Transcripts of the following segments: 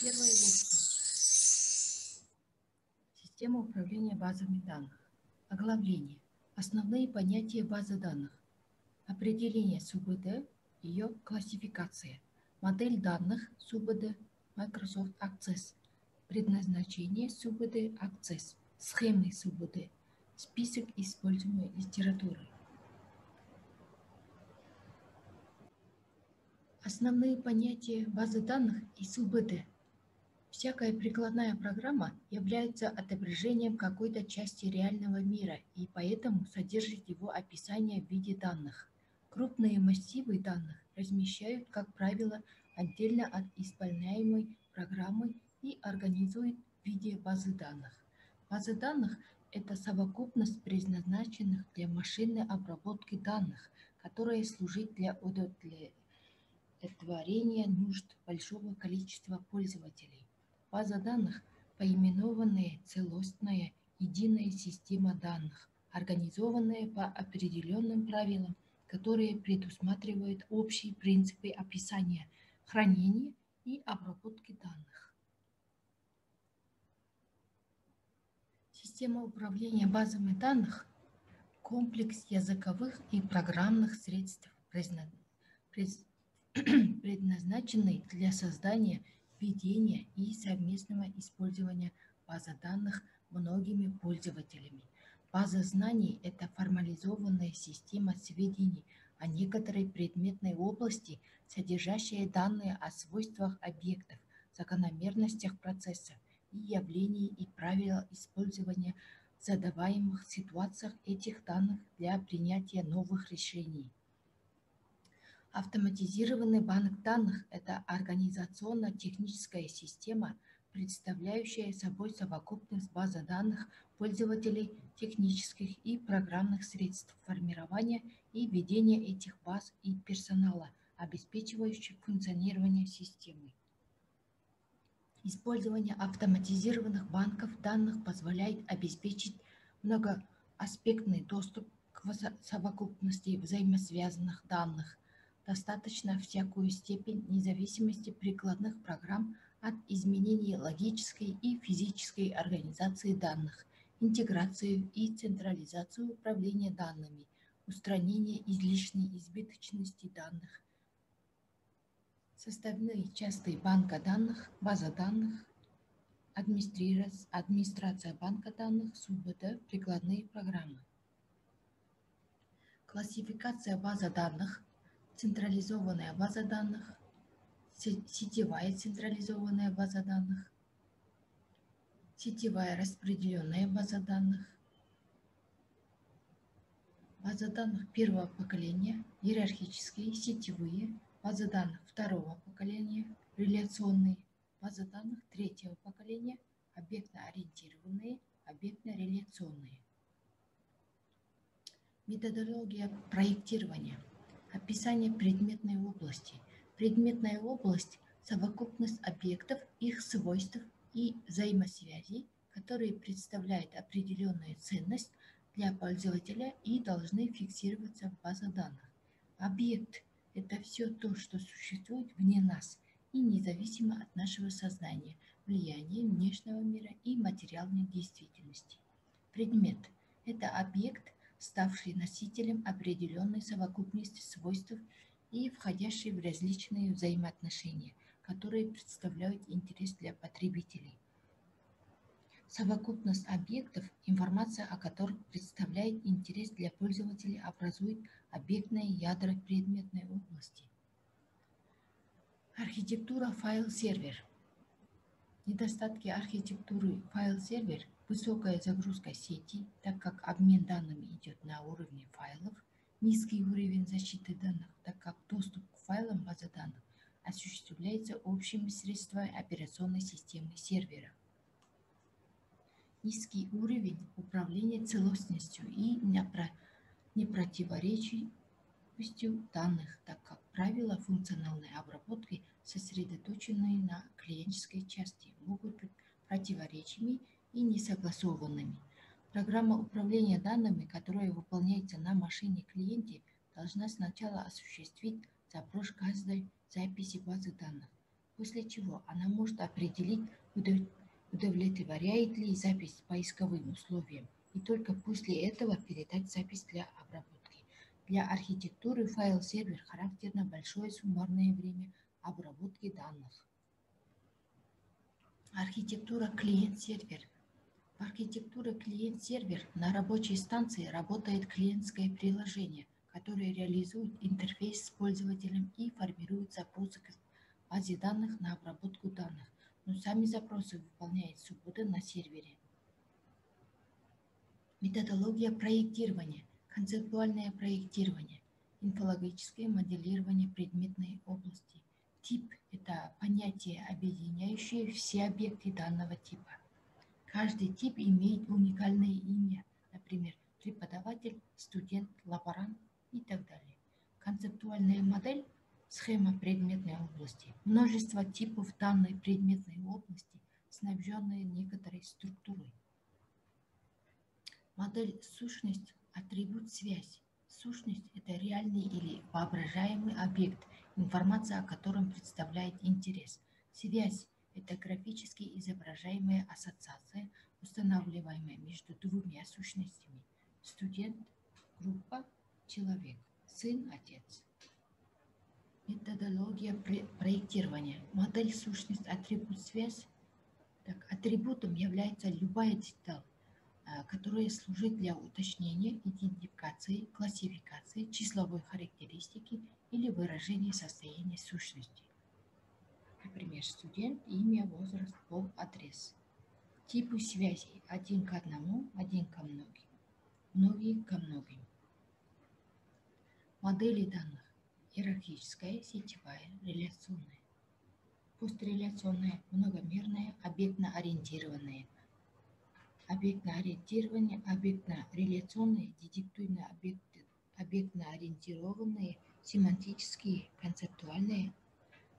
Первая лекция. Система управления базами данных. Оглавление. Основные понятия базы данных. Определение СУБД, ее классификация. Модель данных СУБД Microsoft Access. Предназначение СУБД Access. Схемы СУБД. Список используемой литературы. Основные понятия базы данных и СУБД – Всякая прикладная программа является отображением какой-то части реального мира и поэтому содержит его описание в виде данных. Крупные массивы данных размещают, как правило, отдельно от исполняемой программы и организуют в виде базы данных. База данных – это совокупность предназначенных для машинной обработки данных, которая служит для удовлетворения нужд большого количества пользователей. База данных – поименованная целостная единая система данных, организованная по определенным правилам, которые предусматривают общие принципы описания, хранения и обработки данных. Система управления базами данных – комплекс языковых и программных средств, предназначенный для создания, ведения и совместного использования базы данных многими пользователями. База знаний – это формализованная система сведений о некоторой предметной области, содержащая данные о свойствах объектов, закономерностях процессов и явлений и правил использования в задаваемых ситуациях этих данных для принятия новых решений. Автоматизированный банк данных – это организационно-техническая система, представляющая собой совокупность базы данных пользователей технических и программных средств формирования и ведения этих баз и персонала, обеспечивающих функционирование системы. Использование автоматизированных банков данных позволяет обеспечить многоаспектный доступ к совокупности взаимосвязанных данных – достаточно всякую степень независимости прикладных программ от изменений логической и физической организации данных, интеграцию и централизацию управления данными, устранение излишней избыточности данных, составные части банка данных, база данных, администрация банка данных, СУБД, прикладные программы. Классификация базы данных централизованная база данных, сетевая централизованная база данных, сетевая распределенная база данных, база данных первого поколения, иерархические, сетевые, база данных второго поколения, реляционные, база данных третьего поколения, объектно-ориентированные, объектно-реляционные. Методология проектирования – Описание предметной области. Предметная область – совокупность объектов, их свойств и взаимосвязей, которые представляют определенную ценность для пользователя и должны фиксироваться в базе данных. Объект – это все то, что существует вне нас и независимо от нашего сознания, влияния внешнего мира и материальной действительности. Предмет – это объект – ставший носителем определенной совокупности свойств и входящий в различные взаимоотношения, которые представляют интерес для потребителей. Совокупность объектов, информация о которых представляет интерес для пользователей, образует объектное ядро предметной области. Архитектура файл-сервер. Недостатки архитектуры файл-сервер – Высокая загрузка сети, так как обмен данными идет на уровне файлов, низкий уровень защиты данных, так как доступ к файлам базы данных осуществляется общими средствами операционной системы сервера. Низкий уровень управления целостностью и непротиворечивостью данных, так как правила функциональной обработки, сосредоточенные на клиентской части, могут быть противоречиями и несогласованными. Программа управления данными, которая выполняется на машине клиенте, должна сначала осуществить запрос каждой записи базы данных, после чего она может определить удовлетворяет ли запись поисковым условиям, и только после этого передать запись для обработки. Для архитектуры файл-сервер характерно большое суммарное время обработки данных. Архитектура клиент-сервер. В архитектуре клиент-сервер на рабочей станции работает клиентское приложение, которое реализует интерфейс с пользователем и формирует запросы к базе данных на обработку данных, но сами запросы выполняет суббота на сервере. Методология проектирования, концептуальное проектирование, инфологическое моделирование предметной области, Тип – это понятие, объединяющее все объекты данного типа. Каждый тип имеет уникальное имя, например, преподаватель, студент, лаборант и так далее. Концептуальная модель – схема предметной области. Множество типов данной предметной области, снабженные некоторой структурой. Модель сущность – атрибут связь. Сущность – это реальный или воображаемый объект – информация о котором представляет интерес. Связь – это графически изображаемая ассоциация, устанавливаемая между двумя сущностями. Студент, группа, человек, сын, отец. Методология проектирования. Модель, сущность, атрибут, связь. Так, атрибутом является любая деталь, а, которая служит для уточнения, идентификации, классификации, числовой характеристики или выражения состояния сущности. Например, студент, имя, возраст, пол, адрес. Типы связей один к одному, один ко многим, многие ко многим. Модели данных. Иерархическая, сетевая, реляционная. Постреляционная, многомерная, объектно-ориентированная – объектно-ориентированные, объектно-реляционные, детективно-объекты, объектно-ориентированные, семантические, концептуальные,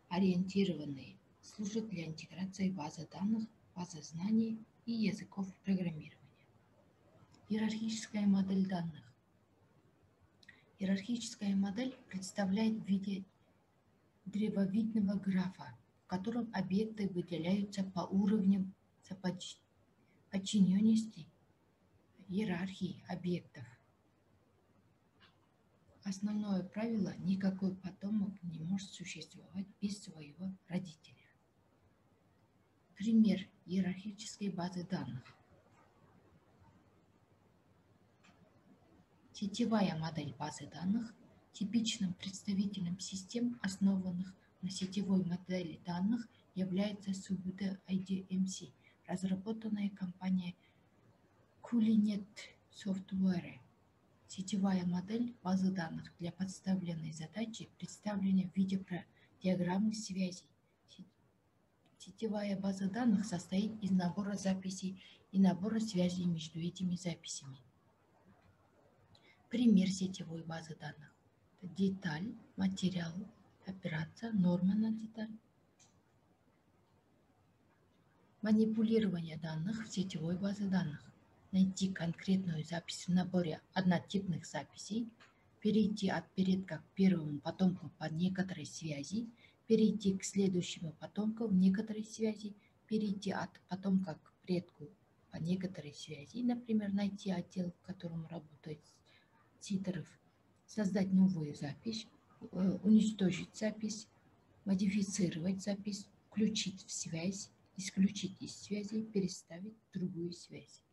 ориентированные, служат для интеграции базы данных, базы знаний и языков программирования. Иерархическая модель данных. Иерархическая модель представляет в виде древовидного графа, в котором объекты выделяются по уровням подчиненности иерархии объектов. Основное правило – никакой потомок не может существовать без своего родителя. Пример иерархической базы данных. Сетевая модель базы данных типичным представителем систем, основанных на сетевой модели данных, является Subuntu IDMC – разработанная компанией Kulinet Software. Сетевая модель базы данных для подставленной задачи представлена в виде диаграммы связей. Сетевая база данных состоит из набора записей и набора связей между этими записями. Пример сетевой базы данных. Деталь, материал, операция, норма на деталь, Манипулирование данных в сетевой базе данных. Найти конкретную запись в наборе однотипных записей, перейти от предка к первому потомку по некоторой связи, перейти к следующему потомку в некоторой связи, перейти от потомка к предку по некоторой связи, например, найти отдел, в котором работает титров, создать новую запись, э, уничтожить запись, модифицировать запись, включить в связь, исключить из связи, переставить другую связь.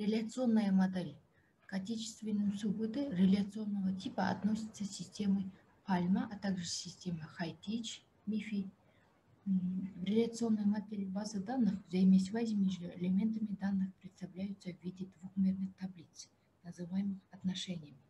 Реляционная модель. К отечественным субботы реляционного типа относятся системы Пальма, а также система MIFI. В реляционной модели базы данных взаимосвязи между элементами данных представляются в виде двухмерных таблиц, называемых отношениями.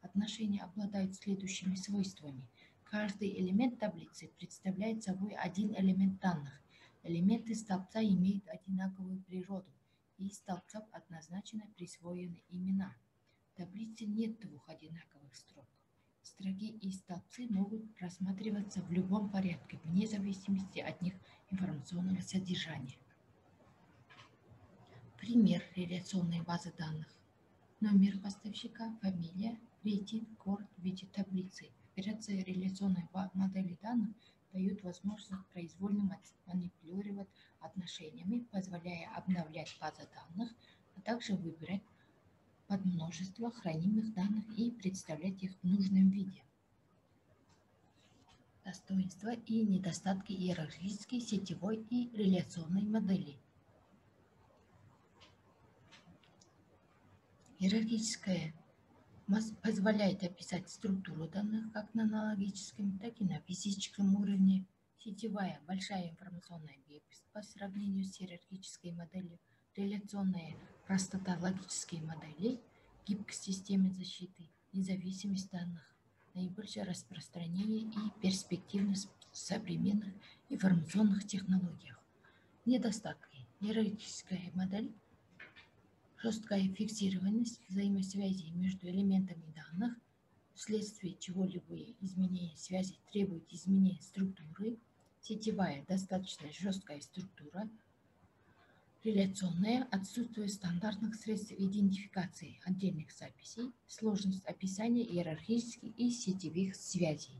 Отношения обладают следующими свойствами – Каждый элемент таблицы представляет собой один элемент данных. Элементы столбца имеют одинаковую природу, и столбцов однозначно присвоены имена. В таблице нет двух одинаковых строк. Строки и столбцы могут просматриваться в любом порядке, вне зависимости от них информационного содержания. Пример реляционной базы данных. Номер поставщика, фамилия, рейтинг, город в виде таблицы – Операция реляционной модели данных дают возможность произвольно манипулировать отношениями, позволяя обновлять базы данных, а также выбирать под множество хранимых данных и представлять их в нужном виде. Достоинства и недостатки иерархической, сетевой и реляционной модели. Иерархическая позволяет описать структуру данных как на аналогическом, так и на физическом уровне. Сетевая большая информационная гибкость по сравнению с иерархической моделью, реляционная простота логической модели, гибкость системы защиты, независимость данных, наибольшее распространение и перспективность в современных информационных технологиях. Недостатки. Иерархическая модель жесткая фиксированность взаимосвязи между элементами данных, вследствие чего любые изменения связи требуют изменения структуры, сетевая достаточно жесткая структура, реляционная отсутствие стандартных средств идентификации отдельных записей, сложность описания иерархических и сетевых связей.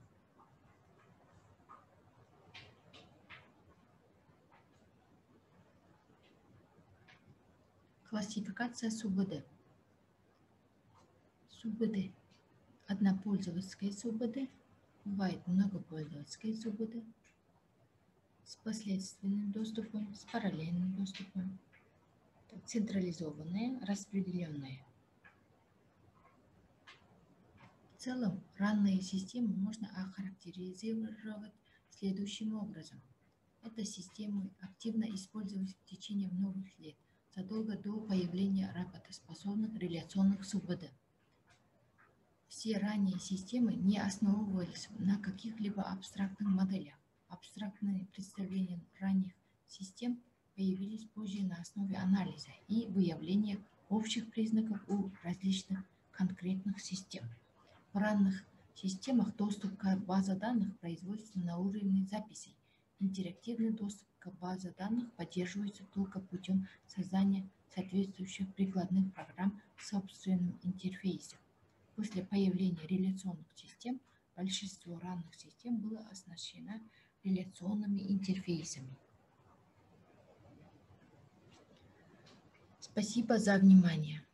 Классификация СУБД. СУБД. Однопользовательская СУБД. Бывает многопользовательская СУБД. С последственным доступом, с параллельным доступом. Централизованная, распределенная. В целом, ранные системы можно охарактеризировать следующим образом. Эту систему активно использовать в течение многих лет – задолго до появления работоспособных реляционных СУБД. Все ранние системы не основывались на каких-либо абстрактных моделях. Абстрактные представления ранних систем появились позже на основе анализа и выявления общих признаков у различных конкретных систем. В ранних системах доступ к базе данных производится на уровне записей. Интерактивный доступ к базе данных поддерживается только путем создания соответствующих прикладных программ с собственным интерфейсом. После появления реляционных систем большинство ранних систем было оснащено реляционными интерфейсами. Спасибо за внимание.